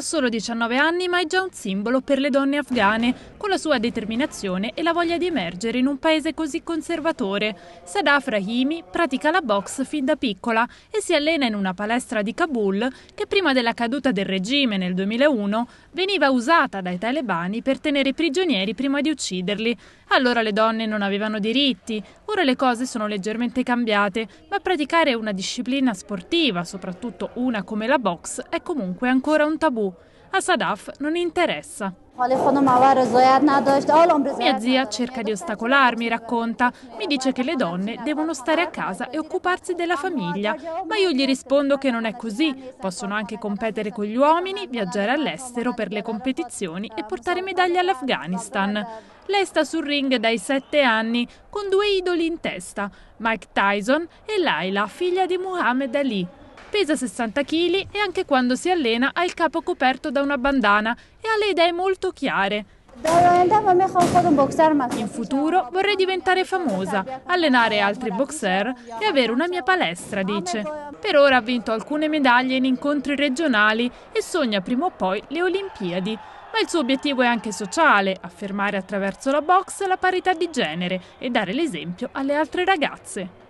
Ha solo 19 anni ma è già un simbolo per le donne afghane, con la sua determinazione e la voglia di emergere in un paese così conservatore. Sadaf Rahimi pratica la box fin da piccola e si allena in una palestra di Kabul che prima della caduta del regime nel 2001 veniva usata dai talebani per tenere prigionieri prima di ucciderli. Allora le donne non avevano diritti, ora le cose sono leggermente cambiate, ma praticare una disciplina sportiva, soprattutto una come la box, è comunque ancora un tabù. A Sadaf non interessa. Mia zia cerca di ostacolarmi, racconta. Mi dice che le donne devono stare a casa e occuparsi della famiglia, ma io gli rispondo che non è così. Possono anche competere con gli uomini, viaggiare all'estero per le competizioni e portare medaglie all'Afghanistan. Lei sta sul ring dai sette anni con due idoli in testa, Mike Tyson e Laila, figlia di Muhammad Ali. Pesa 60 kg e anche quando si allena ha il capo coperto da una bandana e ha le idee molto chiare. In futuro vorrei diventare famosa, allenare altri boxer e avere una mia palestra, dice. Per ora ha vinto alcune medaglie in incontri regionali e sogna prima o poi le Olimpiadi. Ma il suo obiettivo è anche sociale, affermare attraverso la box la parità di genere e dare l'esempio alle altre ragazze.